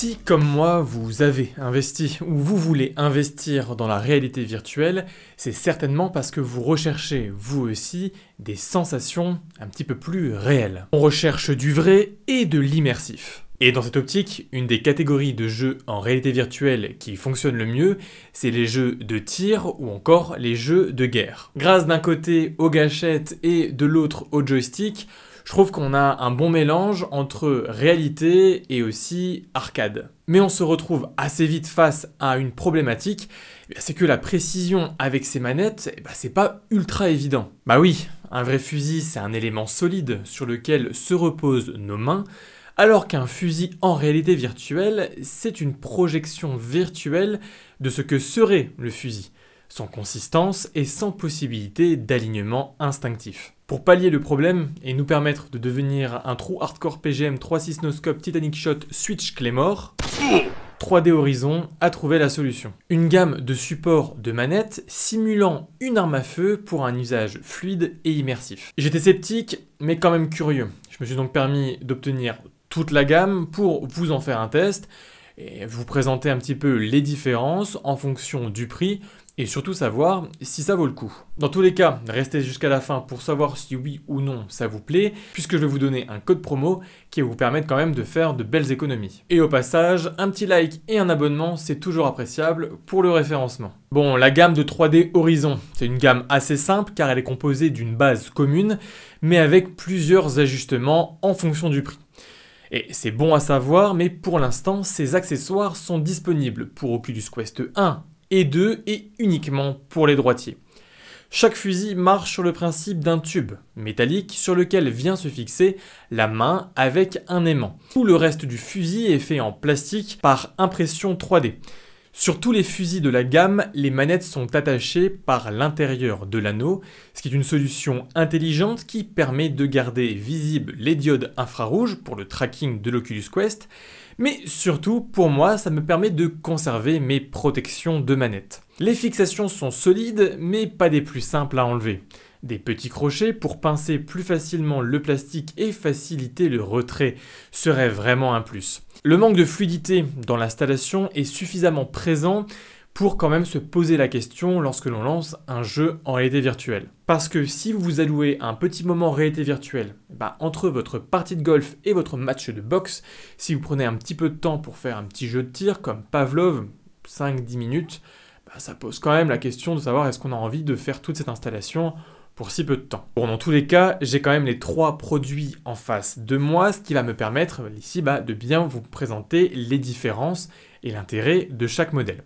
Si, comme moi, vous avez investi ou vous voulez investir dans la réalité virtuelle, c'est certainement parce que vous recherchez, vous aussi, des sensations un petit peu plus réelles. On recherche du vrai et de l'immersif. Et dans cette optique, une des catégories de jeux en réalité virtuelle qui fonctionne le mieux, c'est les jeux de tir ou encore les jeux de guerre. Grâce d'un côté aux gâchettes et de l'autre au joystick, je trouve qu'on a un bon mélange entre réalité et aussi arcade. Mais on se retrouve assez vite face à une problématique, eh c'est que la précision avec ces manettes, eh ben, c'est pas ultra évident. Bah oui, un vrai fusil c'est un élément solide sur lequel se reposent nos mains, alors qu'un fusil en réalité virtuelle, c'est une projection virtuelle de ce que serait le fusil sans consistance et sans possibilité d'alignement instinctif. Pour pallier le problème et nous permettre de devenir un trou hardcore PGM 3.6 noscope Titanic Shot Switch Claymore, 3D Horizon a trouvé la solution. Une gamme de supports de manettes simulant une arme à feu pour un usage fluide et immersif. J'étais sceptique, mais quand même curieux. Je me suis donc permis d'obtenir toute la gamme pour vous en faire un test et vous présenter un petit peu les différences en fonction du prix et surtout savoir si ça vaut le coup. Dans tous les cas, restez jusqu'à la fin pour savoir si oui ou non ça vous plaît, puisque je vais vous donner un code promo qui va vous permettre quand même de faire de belles économies. Et au passage, un petit like et un abonnement, c'est toujours appréciable pour le référencement. Bon, la gamme de 3D Horizon, c'est une gamme assez simple car elle est composée d'une base commune, mais avec plusieurs ajustements en fonction du prix. Et c'est bon à savoir, mais pour l'instant, ces accessoires sont disponibles pour Oculus Quest 1 et 2 et uniquement pour les droitiers. Chaque fusil marche sur le principe d'un tube métallique sur lequel vient se fixer la main avec un aimant. Tout le reste du fusil est fait en plastique par impression 3D. Sur tous les fusils de la gamme, les manettes sont attachées par l'intérieur de l'anneau, ce qui est une solution intelligente qui permet de garder visibles les diodes infrarouges pour le tracking de l'Oculus Quest, mais surtout, pour moi, ça me permet de conserver mes protections de manette. Les fixations sont solides, mais pas des plus simples à enlever. Des petits crochets pour pincer plus facilement le plastique et faciliter le retrait serait vraiment un plus. Le manque de fluidité dans l'installation est suffisamment présent pour quand même se poser la question lorsque l'on lance un jeu en réalité virtuelle. Parce que si vous vous allouez un petit moment réalité virtuelle, bah, entre votre partie de golf et votre match de boxe, si vous prenez un petit peu de temps pour faire un petit jeu de tir comme Pavlov, 5-10 minutes, bah, ça pose quand même la question de savoir est-ce qu'on a envie de faire toute cette installation pour si peu de temps. Bon, dans tous les cas, j'ai quand même les trois produits en face de moi, ce qui va me permettre ici bah, de bien vous présenter les différences et l'intérêt de chaque modèle.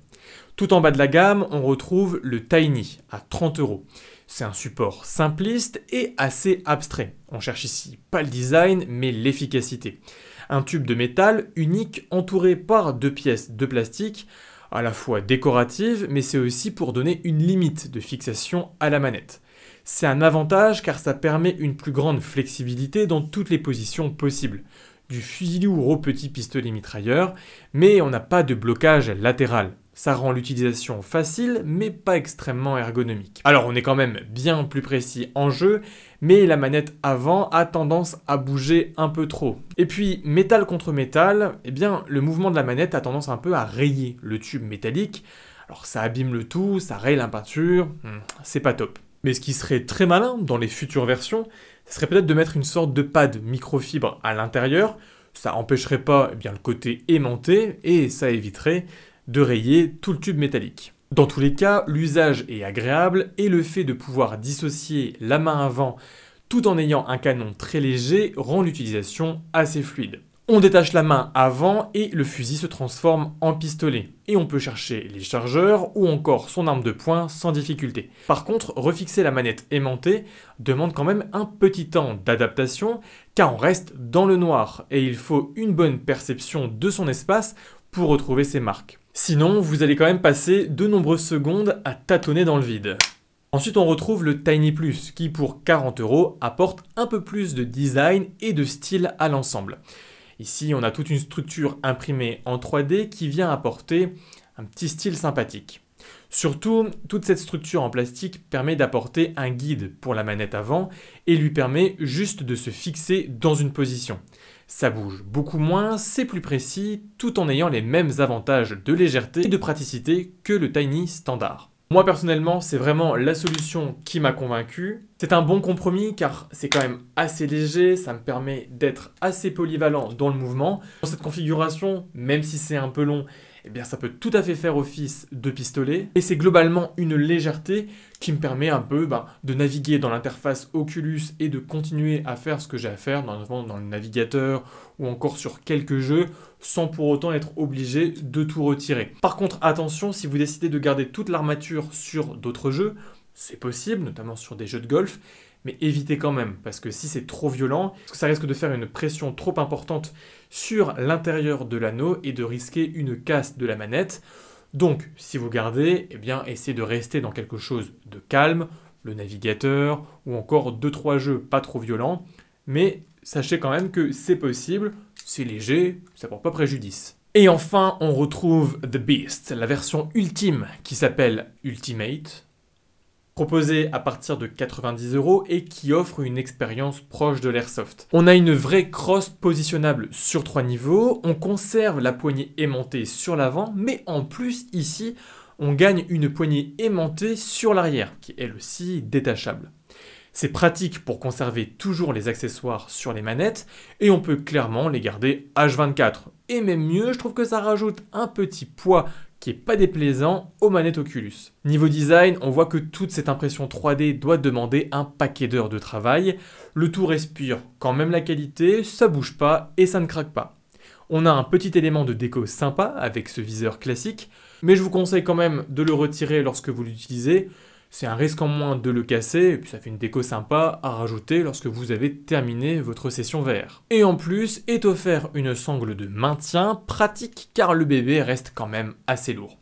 Tout en bas de la gamme, on retrouve le Tiny à 30 euros. C'est un support simpliste et assez abstrait. On cherche ici pas le design, mais l'efficacité. Un tube de métal unique entouré par deux pièces de plastique, à la fois décoratives, mais c'est aussi pour donner une limite de fixation à la manette. C'est un avantage car ça permet une plus grande flexibilité dans toutes les positions possibles. Du fusil lourd au petit pistolet mitrailleur, mais on n'a pas de blocage latéral. Ça rend l'utilisation facile, mais pas extrêmement ergonomique. Alors on est quand même bien plus précis en jeu, mais la manette avant a tendance à bouger un peu trop. Et puis, métal contre métal, eh bien, le mouvement de la manette a tendance un peu à rayer le tube métallique. Alors ça abîme le tout, ça raye la peinture, hmm, c'est pas top. Mais ce qui serait très malin dans les futures versions, ce serait peut-être de mettre une sorte de pad microfibre à l'intérieur. Ça empêcherait pas eh bien, le côté aimanté et ça éviterait de rayer tout le tube métallique. Dans tous les cas, l'usage est agréable et le fait de pouvoir dissocier la main avant tout en ayant un canon très léger rend l'utilisation assez fluide. On détache la main avant et le fusil se transforme en pistolet. Et on peut chercher les chargeurs ou encore son arme de poing sans difficulté. Par contre, refixer la manette aimantée demande quand même un petit temps d'adaptation car on reste dans le noir et il faut une bonne perception de son espace pour retrouver ses marques. Sinon, vous allez quand même passer de nombreuses secondes à tâtonner dans le vide. Ensuite, on retrouve le Tiny Plus qui, pour 40 euros, apporte un peu plus de design et de style à l'ensemble. Ici, on a toute une structure imprimée en 3D qui vient apporter un petit style sympathique. Surtout, toute cette structure en plastique permet d'apporter un guide pour la manette avant et lui permet juste de se fixer dans une position. Ça bouge beaucoup moins, c'est plus précis, tout en ayant les mêmes avantages de légèreté et de praticité que le Tiny standard. Moi personnellement, c'est vraiment la solution qui m'a convaincu. C'est un bon compromis car c'est quand même assez léger, ça me permet d'être assez polyvalent dans le mouvement. Dans cette configuration, même si c'est un peu long, eh bien ça peut tout à fait faire office de pistolet. Et c'est globalement une légèreté qui me permet un peu ben, de naviguer dans l'interface Oculus et de continuer à faire ce que j'ai à faire, notamment dans le navigateur ou encore sur quelques jeux, sans pour autant être obligé de tout retirer. Par contre, attention, si vous décidez de garder toute l'armature sur d'autres jeux, c'est possible, notamment sur des jeux de golf, mais évitez quand même, parce que si c'est trop violent, ça risque de faire une pression trop importante sur l'intérieur de l'anneau et de risquer une casse de la manette. Donc, si vous gardez, eh bien, essayez de rester dans quelque chose de calme, le navigateur, ou encore 2-3 jeux pas trop violents, mais sachez quand même que c'est possible, c'est léger, ça porte pas préjudice. Et enfin, on retrouve The Beast, la version ultime qui s'appelle Ultimate, proposé à partir de 90 euros et qui offre une expérience proche de l'airsoft. On a une vraie crosse positionnable sur trois niveaux, on conserve la poignée aimantée sur l'avant, mais en plus ici, on gagne une poignée aimantée sur l'arrière, qui est elle aussi détachable. C'est pratique pour conserver toujours les accessoires sur les manettes et on peut clairement les garder H24. Et même mieux, je trouve que ça rajoute un petit poids qui est pas déplaisant aux manettes Oculus. Niveau design, on voit que toute cette impression 3D doit demander un paquet d'heures de travail. Le tout respire quand même la qualité, ça bouge pas et ça ne craque pas. On a un petit élément de déco sympa avec ce viseur classique, mais je vous conseille quand même de le retirer lorsque vous l'utilisez c'est un risque en moins de le casser, puis ça fait une déco sympa à rajouter lorsque vous avez terminé votre session VR. Et en plus, est offert une sangle de maintien pratique car le bébé reste quand même assez lourd.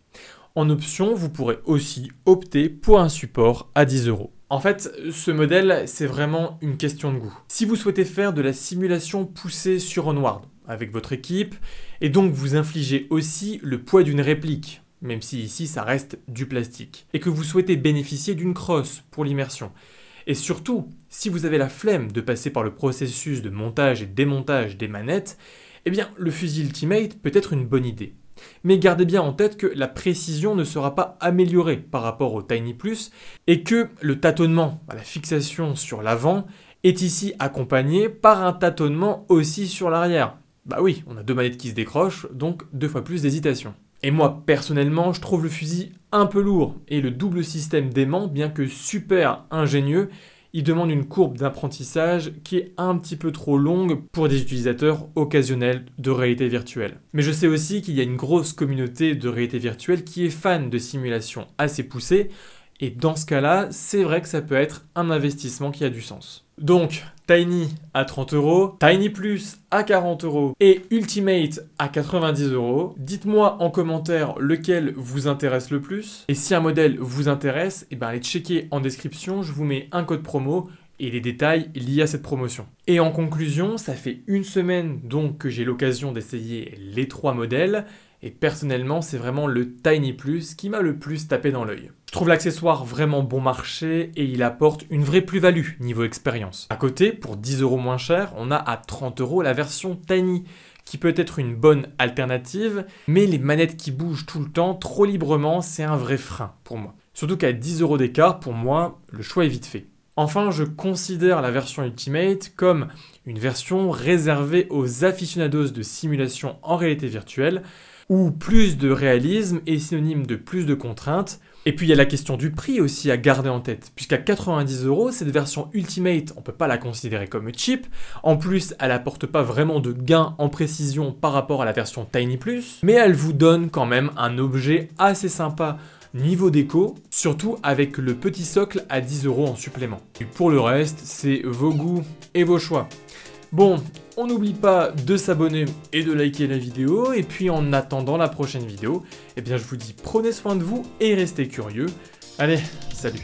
En option, vous pourrez aussi opter pour un support à 10 euros. En fait, ce modèle, c'est vraiment une question de goût. Si vous souhaitez faire de la simulation poussée sur Onward avec votre équipe, et donc vous infligez aussi le poids d'une réplique, même si ici ça reste du plastique, et que vous souhaitez bénéficier d'une crosse pour l'immersion. Et surtout, si vous avez la flemme de passer par le processus de montage et démontage des manettes, eh bien le fusil Ultimate peut être une bonne idée. Mais gardez bien en tête que la précision ne sera pas améliorée par rapport au Tiny Plus et que le tâtonnement à la fixation sur l'avant est ici accompagné par un tâtonnement aussi sur l'arrière. Bah oui, on a deux manettes qui se décrochent, donc deux fois plus d'hésitation. Et moi, personnellement, je trouve le fusil un peu lourd et le double système d'aimant, bien que super ingénieux, il demande une courbe d'apprentissage qui est un petit peu trop longue pour des utilisateurs occasionnels de réalité virtuelle. Mais je sais aussi qu'il y a une grosse communauté de réalité virtuelle qui est fan de simulations assez poussées, et dans ce cas-là, c'est vrai que ça peut être un investissement qui a du sens. Donc, Tiny à 30 euros, Tiny Plus à 40 euros et Ultimate à 90 euros. Dites-moi en commentaire lequel vous intéresse le plus. Et si un modèle vous intéresse, et eh ben allez checker en description, je vous mets un code promo et les détails liés à cette promotion. Et en conclusion, ça fait une semaine donc que j'ai l'occasion d'essayer les trois modèles. Et personnellement, c'est vraiment le Tiny Plus qui m'a le plus tapé dans l'œil. Je trouve l'accessoire vraiment bon marché et il apporte une vraie plus-value niveau expérience. À côté, pour 10 euros moins cher, on a à 30 euros la version Tiny qui peut être une bonne alternative, mais les manettes qui bougent tout le temps trop librement, c'est un vrai frein pour moi. Surtout qu'à 10 euros d'écart, pour moi, le choix est vite fait. Enfin, je considère la version Ultimate comme une version réservée aux aficionados de simulation en réalité virtuelle, où plus de réalisme est synonyme de plus de contraintes. Et puis il y a la question du prix aussi à garder en tête, puisqu'à 90 euros, cette version Ultimate, on peut pas la considérer comme cheap. En plus, elle apporte pas vraiment de gain en précision par rapport à la version Tiny mais elle vous donne quand même un objet assez sympa niveau déco, surtout avec le petit socle à 10 euros en supplément. Et pour le reste, c'est vos goûts et vos choix. Bon, on n'oublie pas de s'abonner et de liker la vidéo, et puis en attendant la prochaine vidéo, eh bien je vous dis prenez soin de vous et restez curieux. Allez, salut